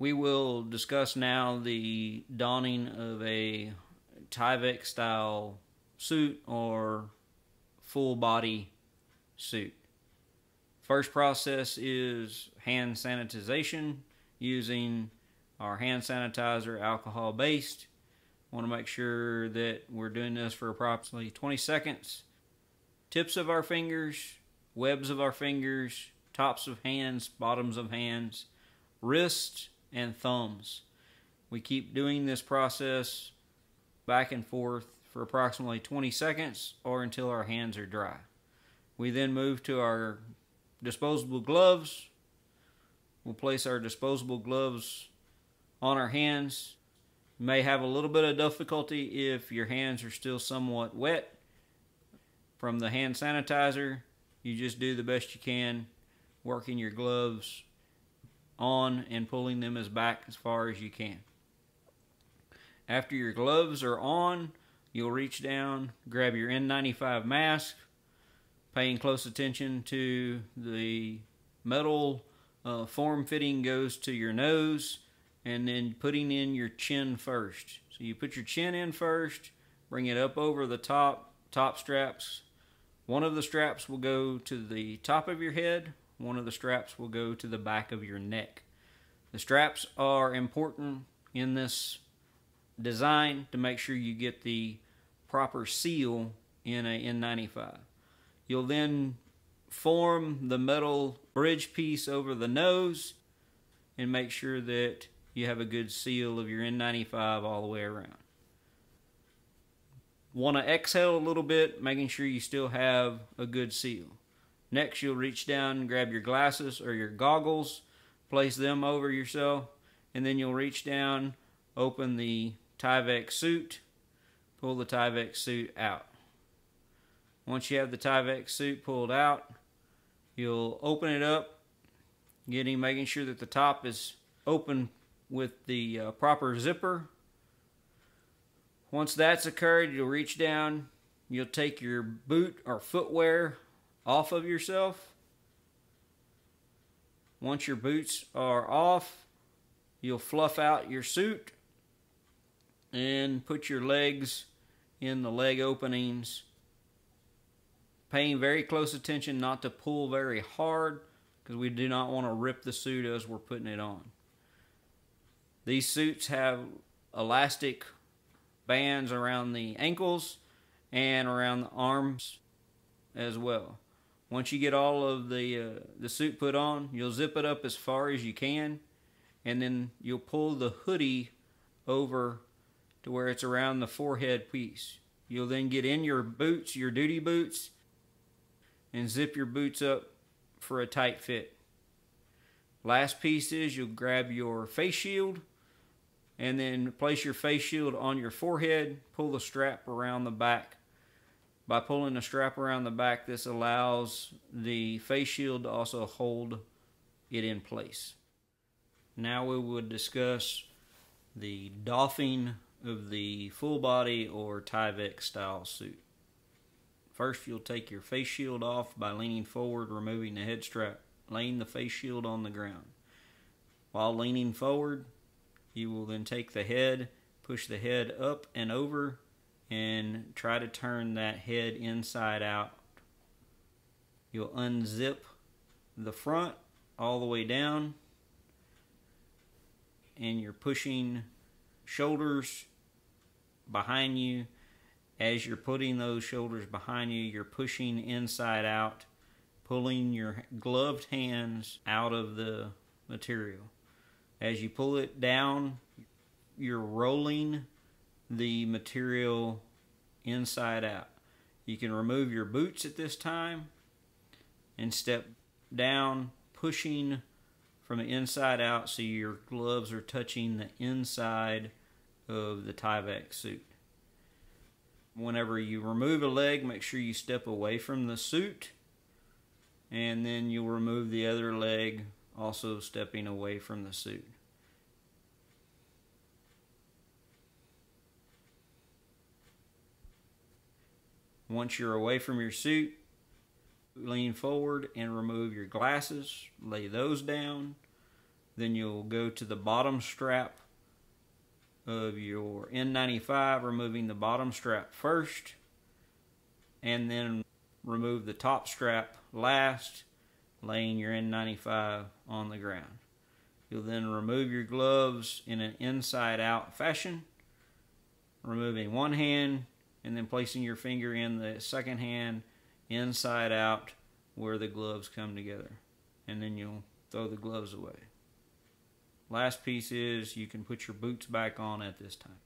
We will discuss now the donning of a Tyvek style suit or full body suit. First process is hand sanitization using our hand sanitizer alcohol based. Want to make sure that we're doing this for approximately 20 seconds. Tips of our fingers, webs of our fingers, tops of hands, bottoms of hands, wrists, and thumbs. We keep doing this process back and forth for approximately 20 seconds or until our hands are dry. We then move to our disposable gloves. We'll place our disposable gloves on our hands. You may have a little bit of difficulty if your hands are still somewhat wet from the hand sanitizer. You just do the best you can working your gloves on and pulling them as back as far as you can. After your gloves are on, you'll reach down, grab your N95 mask, paying close attention to the metal uh, form fitting goes to your nose, and then putting in your chin first. So you put your chin in first, bring it up over the top, top straps. One of the straps will go to the top of your head, one of the straps will go to the back of your neck. The straps are important in this design to make sure you get the proper seal in a N95. You'll then form the metal bridge piece over the nose and make sure that you have a good seal of your N95 all the way around. Want to exhale a little bit, making sure you still have a good seal. Next, you'll reach down and grab your glasses or your goggles, place them over yourself, and then you'll reach down, open the Tyvek suit, pull the Tyvek suit out. Once you have the Tyvek suit pulled out, you'll open it up, getting making sure that the top is open with the uh, proper zipper. Once that's occurred, you'll reach down, you'll take your boot or footwear off of yourself. Once your boots are off, you'll fluff out your suit and put your legs in the leg openings. Paying very close attention not to pull very hard because we do not want to rip the suit as we're putting it on. These suits have elastic bands around the ankles and around the arms as well. Once you get all of the uh, the suit put on, you'll zip it up as far as you can, and then you'll pull the hoodie over to where it's around the forehead piece. You'll then get in your boots, your duty boots, and zip your boots up for a tight fit. Last piece is you'll grab your face shield and then place your face shield on your forehead, pull the strap around the back by pulling the strap around the back, this allows the face shield to also hold it in place. Now we would discuss the doffing of the full body or Tyvek style suit. First, you'll take your face shield off by leaning forward, removing the head strap, laying the face shield on the ground. While leaning forward, you will then take the head, push the head up and over and try to turn that head inside out. You'll unzip the front all the way down and you're pushing shoulders behind you. As you're putting those shoulders behind you, you're pushing inside out, pulling your gloved hands out of the material. As you pull it down, you're rolling the material inside out. You can remove your boots at this time and step down, pushing from the inside out so your gloves are touching the inside of the Tyvek suit. Whenever you remove a leg, make sure you step away from the suit and then you'll remove the other leg also stepping away from the suit. Once you're away from your suit, lean forward and remove your glasses. Lay those down. Then you'll go to the bottom strap of your N95, removing the bottom strap first, and then remove the top strap last, laying your N95 on the ground. You'll then remove your gloves in an inside out fashion, removing one hand and then placing your finger in the second hand inside out where the gloves come together. And then you'll throw the gloves away. Last piece is you can put your boots back on at this time.